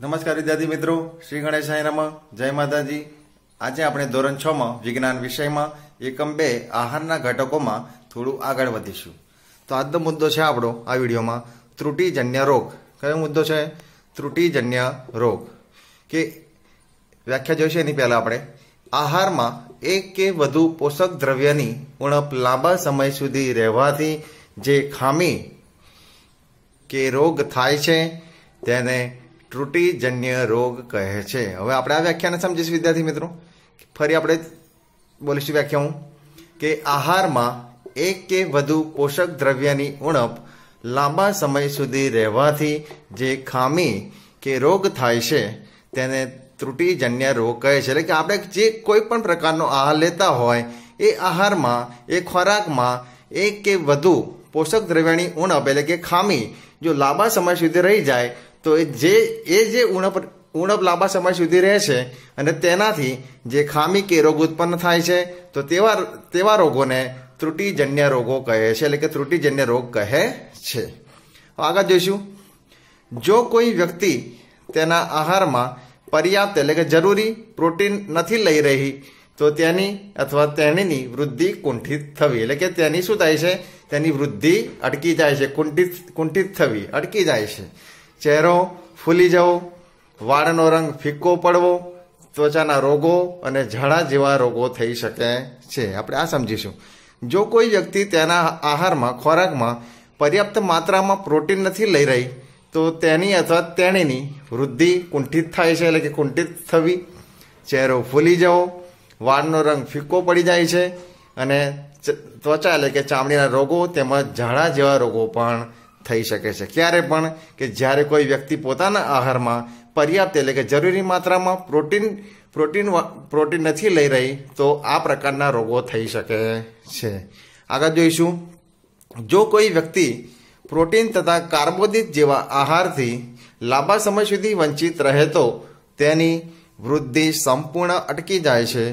નમસ્કાર વિદ્યાર્થી મિત્રો, શ્રી ગણેશાયનામાં જય માતાજી. આજે આપણે ધોરણ છ માં વિજ્ઞાન વિષયમાં એકમ બે આહારના ઘટકોમાં થોડું આગળ વધીશું. તો આજનો મુદ્દો છે આપણો, આ વિડીયોમાં, ત્રુટિજન્ય રોગ. કયો મુદ્દો છે? ત્રુટિજન્ય રોગ. કે વ્યાખ્યા જોઈશે એની પહેલા આપણે. આહારમાં એક કે વધુ પોષક દ્રવ્યની ઉણપ લાંબા સમય સુધી રહેવાથી જે ખામી કે રોગ થાય છે, તેને ત્રુટિજન્ય રોગ કહે છે. હવે આપણે આ વ્યાખ્યાને સમજીશું, વિદ્યાર્થી મિત્રો. ફરી આપણે બોલીશું વ્યાખ્યા હું કે આહારમાં એક કે વધુ પોષક દ્રવ્યની ઉણપ લાંબા સમય સુધી રહેવાથી જે ખામી કે રોગ થાય છે, તેને ત્રુટિજન્ય રોગ કહે છે. એટલે કે આપણે જે કોઈ પણ પ્રકારનો આહાર લેતા હોય, એ આહારમાં, એ ખોરાકમાં એક કે વધુ પોષક દ્રવ્યની ઉણપ, એટલે કે ખામી, જો લાંબા સમય સુધી રહી જાય તો એ જે એ જે ઉણપ ઉણપ લાંબા સમય સુધી રહે છે અને તેનાથી જે ખામી કે રોગ ઉત્પન્ન થાય છે, તો તેવા તેવા રોગોને ત્રુટિજન્ય રોગો કહે છે, એટલે કે ત્રુટિજન્ય રોગ કહે છે. આગળ જોઈશું. જો કોઈ વ્યક્તિ તેના આહારમાં પર્યાપ્ત એટલે કે જરૂરી પ્રોટીન નથી લઈ રહી, તો તેની અથવા તેણીની વૃદ્ધિ કુંઠિત થવી, એટલે કે તેની શું થાય છે? તેની વૃદ્ધિ અટકી જાય છે, કુંઠિત કુંઠિત થવી, અટકી જાય છે. ચહેરો ફૂલી જવો, વાળનો રંગ ફિક્કો પડવો, ત્વચાના રોગો અને ઝાડા જેવા રોગો થઈ શકે છે. આપણે આ સમજીશું. જો કોઈ વ્યક્તિ તેના આહારમાં, ખોરાકમાં પર્યાપ્ત માત્રામાં પ્રોટીન નથી લઈ રહી, તો તેની અથવા તેણીની વૃદ્ધિ કુંઠિત થાય છે, એટલે કે કુંઠિત થવી. ચહેરો ફૂલી જવો, વાળનો રંગ ફિક્કો પડી જાય છે, અને ત્વચા એટલે કે ચામડીના રોગો તેમજ ઝાડા જેવા રોગો પણ થઈ શકે છે. ક્યારે પણ કે જ્યારે કોઈ વ્યક્તિ પોતાના આહારમાં પર્યાપ્ત એટલે કે જરૂરી માત્રામાં પ્રોટીન પ્રોટીન પ્રોટીન નથી લઈ રહી, તો આ પ્રકારના રોગો થઈ શકે છે. આગળ જોઈશું. જો કોઈ વ્યક્તિ પ્રોટીન તથા કાર્બોદિત જેવા આહારથી લાંબા સમય સુધી વંચિત રહે તો તેની વૃદ્ધિ સંપૂર્ણ અટકી જાય છે.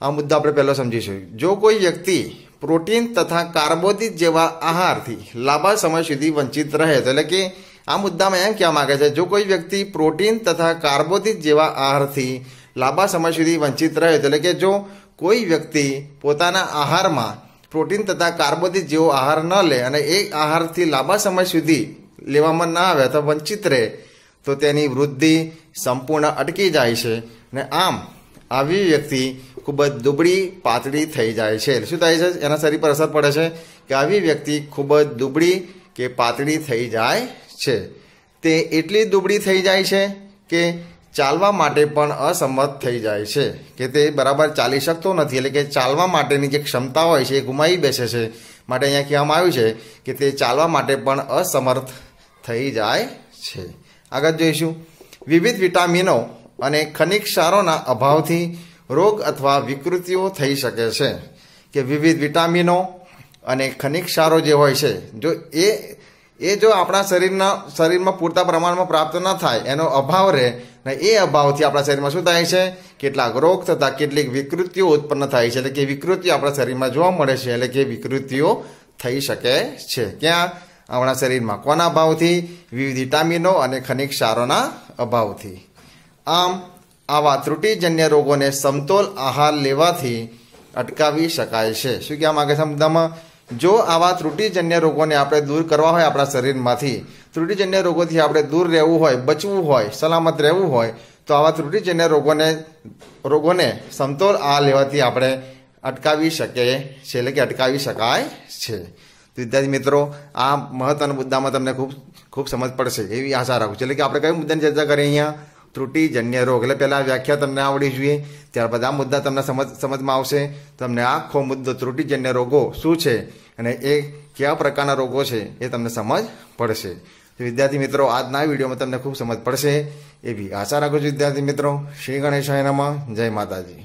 આ મુદ્દા આપણે પહેલો સમજીશું. જો કોઈ વ્યક્તિ પ્રોટીન તથા કાર્બોદિત જેવા આહારથી લાંબા સમય સુધી વંચિત રહે તો એટલે કે આ મુદ્દામાં એમ કહેવા માંગે છે, જો કોઈ વ્યક્તિ પ્રોટીન તથા કાર્બોદિત જેવા આહારથી લાંબા સમય સુધી વંચિત રહે એટલે કે જો કોઈ વ્યક્તિ પોતાના આહારમાં પ્રોટીન તથા કાર્બોદિત જેવો આહાર ન લે અને એ આહારથી લાંબા સમય સુધી લેવામાં ના આવે તો વંચિત રહે, તો તેની વૃદ્ધિ સંપૂર્ણ અટકી જાય છે. અને આમ, આવી વ્યક્તિ ખૂબ જ દુબળી પાતળી થઈ જાય છે. શું થાય છે? એના શરીર પર અસર પડે છે કે આવી વ્યક્તિ ખૂબ જ દુબળી કે પાતળી થઈ જાય છે. તે એટલી દુબળી થઈ જાય છે કે ચાલવા માટે પણ અસમર્થ થઈ જાય છે. કે તે બરાબર ચાલી શકતો નથી. એટલે કે ચાલવા માટેની જે ક્ષમતા હોય છે એ ગુમાવી બેસે છે. માટે અહીંયા કહેવામાં આવ્યું છે કે તે ચાલવા માટે પણ અસમર્થ થઈ જાય છે. આગળ જોઈશું. વિવિધ વિટામિનો અને ખનિજ ક્ષારોના અભાવથી રોગ અથવા વિકૃતિઓ થઈ શકે છે કે વિવિધ વિટામિનો અને ખનિજ ક્ષારો જે હોય છે, જો એ એ જો આપણા શરીરના, શરીરમાં પૂરતા પ્રમાણમાં પ્રાપ્ત ન થાય, એનો અભાવ રહે, ને એ અભાવથી આપણા શરીરમાં શું થાય છે? કેટલાક રોગ તથા કેટલીક વિકૃતિઓ ઉત્પન્ન થાય છે, એટલે કે વિકૃતિઓ આપણા શરીરમાં જોવા મળે છે, એટલે કે વિકૃતિઓ થઈ શકે છે. ક્યાં? આપણા શરીરમાં કોના અભાવથી? વિવિધ વિટામિનો અને ખનિજ ક્ષારોના અભાવથી. આમ આવા ત્રુટિજન્ય રોગોને સમતોલ આહાર લેવાથી અટકાવી શકાય છે. શું કહેવા માંગે છે મુદ્દામાં? જો આવા ત્રુટિજન્ય રોગોને આપણે દૂર કરવા હોય આપણા શરીરમાંથી, ત્રુટિજન્ય રોગોથી આપણે દૂર રહેવું હોય, બચવું હોય, સલામત રહેવું હોય, તો આવા ત્રુટિજન્ય રોગોને રોગોને સમતોલ આહાર લેવાથી આપણે અટકાવી શકીએ છે એટલે કે અટકાવી શકાય છે. વિદ્યાર્થી મિત્રો, આ મહત્વના મુદ્દામાં તમને ખૂબ ખૂબ સમજ પડશે, એવી આશા રાખું છું. એટલે કે આપણે કયું મુદ્દાની ચર્ચા કરીએ અહીંયા? ત્રુટિજન્ય રોગ. એટલે પહેલાં વ્યાખ્યા તમને આવડી જોઈએ, ત્યારબાદ આ મુદ્દા તમને સમજ, સમજમાં આવશે. તમને આખો મુદ્દો ત્રુટિજન્ય રોગો શું છે અને એ કયા પ્રકારના રોગો છે એ તમને સમજ પડશે. વિદ્યાર્થી મિત્રો, આજના વિડીયોમાં તમને ખૂબ સમજ પડશે. એવી આશા રાખું છું વિદ્યાર્થી મિત્રો. શ્રી ગણેશાયનામાં જય માતાજી.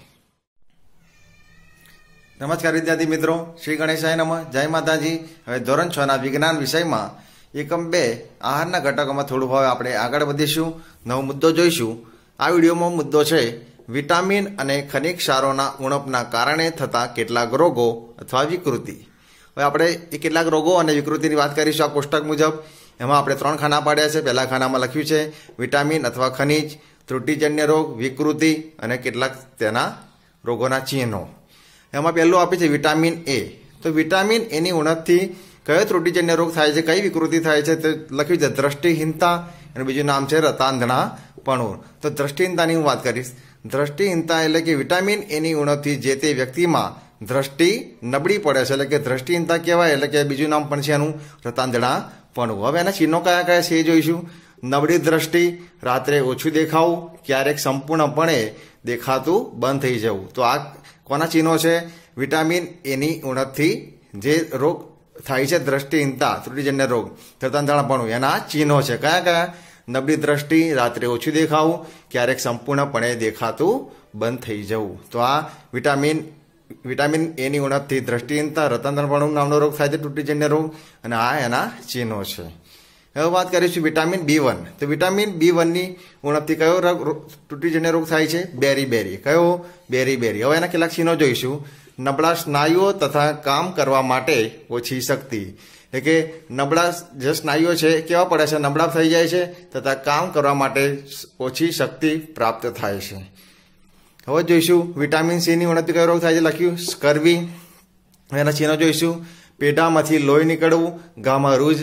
નમસ્કાર વિદ્યાર્થી મિત્રો. શ્રી ગણેશાયનામાં જય માતાજી. હવે ધોરણ છ ના વિજ્ઞાન વિષયમાં એકમ બે, આહારના ઘટકોમાં થોડું હવે આપણે આગળ વધીશું, નવો મુદ્દો જોઈશું. આ વિડીયોમાં મુદ્દો છે, વિટામિન અને ખનિજ ક્ષારોના ઉણપના કારણે થતા કેટલાક રોગો અથવા વિકૃતિ. હવે આપણે એ કેટલાક રોગો અને વિકૃતિની વાત કરીશું આ કોષ્ટક મુજબ. એમાં આપણે ત્રણ ખાના પાડ્યા છે. પહેલા ખાનામાં લખ્યું છે, વિટામિન અથવા ખનિજ, ત્રુટિજન્ય રોગ, વિકૃતિ અને કેટલાક તેના રોગોના ચિહ્નો. એમાં પહેલું આપે છે વિટામિન એ. તો વિટામિન એની ઉણપથી કયો ત્રુટિજન્ય રોગ થાય છે, કઈ વિકૃતિ થાય છે તે લખ્યું છે, દ્રષ્ટિહીનતા અને બીજું નામ છે રતાંધણાપણું તો દ્રષ્ટિહીનતાની હું વાત કરીશ. દ્રષ્ટિહીનતા એટલે કે વિટામિન એની ઉણપથી જે તે વ્યક્તિમાં દ્રષ્ટિ નબળી પડે છે, એટલે કે દ્રષ્ટિહીનતા કહેવાય, એટલે કે બીજું નામ પણ છે એનું રતાંધણાપણું હવે એના ચિહ્નો કયા કયા છે એ જોઈશું. નબળી દ્રષ્ટિ, રાત્રે ઓછું દેખાવું, ક્યારેક સંપૂર્ણપણે દેખાતું બંધ થઈ જવું. તો આ કોના ચિહ્નો છે? વિટામિન એની ઉણપથી જે રોગ થાય છે દ્રષ્ટિહીનતા, ત્રુટિજન્ય રોગ રતાંધણાપણું એના ચિહ્નો છે. કયા કયા? નબળી દ્રષ્ટિ, રાત્રે ઓછું દેખાવું, ક્યારેક સંપૂર્ણપણે દેખાતું બંધ થઈ જવું. તો આ વિટામિન વિટામિન એની ઉણપથી દ્રષ્ટિહીનતા રતનપણું નામનો રોગ થાય છે તૂટીજન્ય રોગ, અને આ એના ચિહ્નો છે. હવે વાત કરીશું વિટામિન બી વન તો વિટામિન બી વનની ઉણપથી કયો રોગ તૂટીજન્ય રોગ થાય છે? બેરી બેરી. કયો? બેરી બેરી. હવે એના કેટલાક ચિહ્નો જોઈશું. નબળા સ્નાયુઓ તથા કામ કરવા માટે ઓછી શક્તિ. એટલે કે નબળા જે સ્નાયુઓ છે કેવા પડે છે? નબળા થઈ જાય છે તથા કામ કરવા માટે ઓછી શક્તિ પ્રાપ્ત થાય છે. હવે જોઈશું, વિટામિન સીની ઉણપથી કયો રોગ થાય છે લખ્યું? સ્કર્વી. એના ચિહ્નો જોઈશું. પેટામાંથી લોહી નીકળવું, ગામાં રૂજ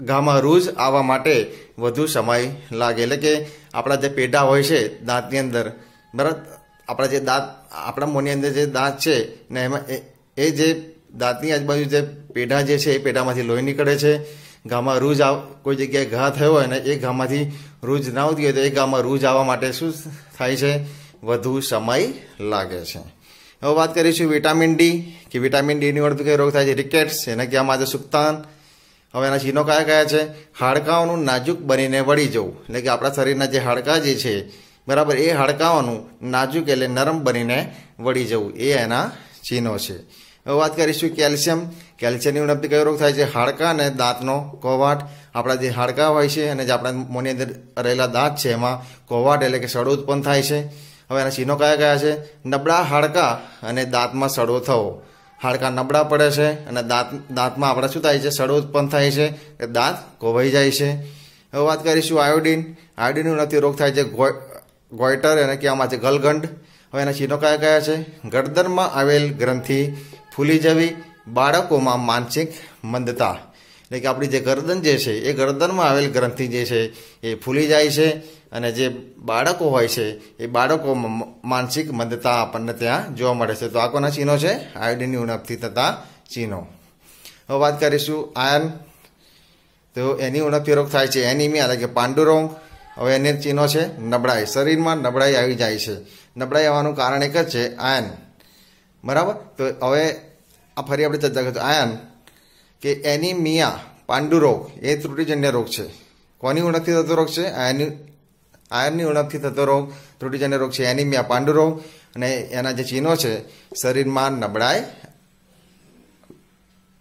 ગામાં રૂજ આવવા માટે વધુ સમય લાગે. એટલે કે આપણા જે પેટા હોય છે, દાંતની અંદર, બરાબર? આપણા જે દાંત, આપણા મોંની અંદર જે દાંત છે, ને એમાં એ જે દાંતની આજુબાજુ જે પેઢા જે છે, એ પેઢામાંથી લોહી નીકળે છે. ઘામાં રૂજ આવ, કોઈ જગ્યાએ ઘા થયો હોય ને એ ઘામાંથી રૂજ ના આવતી હોય તો એ ઘામાં રૂજ આવવા માટે શું થાય છે? વધુ સમય લાગે છે. હવે વાત કરીશું વિટામિન ડી, કે વિટામિન ડીની વળતું કઈ રોગ થાય છે? રિકેટ્સ એને કહેવામાં આવે સુક્તાન. હવે એના ચિહ્નો કયા કયા છે? હાડકાઓનું નાજુક બનીને વળી જવું. એટલે કે આપણા શરીરના જે હાડકા જે છે બરાબર, એ હડકાવાનું નાજુક એટલે નરમ બનીને વળી જવું. એ એના ચિહ્નો છે. હવે વાત કરીશું કેલ્શિયમ. કેલ્શિયમની ઉણપથી કયો રોગ થાય છે? હાડકા અને દાંતનો કોવાટ. આપણા જે હાડકા હોય છે અને જે આપણા મોની અંદર રહેલા દાંત છે, એમાં કોવાટ એટલે કે સડો ઉત્પન્ન થાય છે. હવે એના ચિહ્નો કયા કયા છે? નબળા હાડકા અને દાંતમાં સડો થવો. હાડકા નબળા પડે છે અને દાંત, દાંતમાં આપણા શું થાય છે? સડો ઉત્પન્ન થાય છે. દાંત કોવાઈ જાય છે. હવે વાત કરીશું આયોડિન. આયોડિનનું ઉણપથી રોગ થાય છે ગોઈટર એને કહેવામાં છે ગલગંડ. હવે એના ચિહ્નો કયા કયા છે? ગરદનમાં આવેલ ગ્રંથિ ફૂલી જવી, બાળકોમાં માનસિક મંદતા. એટલે કે આપણી જે ગરદન જે છે, એ ગરદનમાં આવેલ ગ્રંથિ જે છે, એ ફૂલી જાય છે અને જે બાળકો હોય છે, એ બાળકોમાં માનસિક મંદતા આપણને ત્યાં જોવા મળે છે. તો આ કોના ચિહ્નો છે? આયોડિનની ઉણપથી થતા ચિહ્નો. હવે વાત કરીશું આયન. તો એની ઉણપથી રોગ થાય છે એનિમિયા, એટલે કે પાંડુરોગ. હવે એને ચિહ્નો છે, નબળાઈ. શરીરમાં નબળાઈ આવી જાય છે. નબળાઈ આવવાનું કારણ એક જ છે, આયન. બરાબર? તો હવે આ ફરી આપણે ચર્ચા કરીશું. આયન, કે એનિમિયા પાંડુરોગ એ ત્રુટિજન્ય રોગ છે. કોની ઉણપથી થતો રોગ છે? આયનની આયનની ઉણપથી થતો રોગ, ત્રુટિજન્ય રોગ છે. એનિમિયા પાંડુરોગ અને એના જે ચિહ્નો છે, શરીરમાં નબળાઈ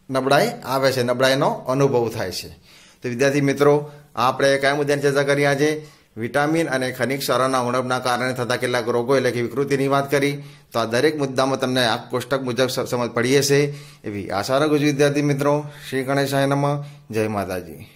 નબળાઈ આવે છે. નબળાઈનો અનુભવ થાય છે. તો વિદ્યાર્થી મિત્રો આપણે કયા મુદ્દાની ચર્ચા કરી આજે વિટામિન અને ખનિજ ક્ષારોના ઉણપના કારણે થતા કેટલાક રોગો એટલે કે વિકૃતિની વાત કરી. તો આ દરેક મુદ્દામાં તમને આ કોષ્ટક મુજબ સમજ પડી હશે. એવી આશા રાખું છું વિદ્યાર્થી મિત્રો. શ્રી ગણેશ નમઃ. જય માતાજી.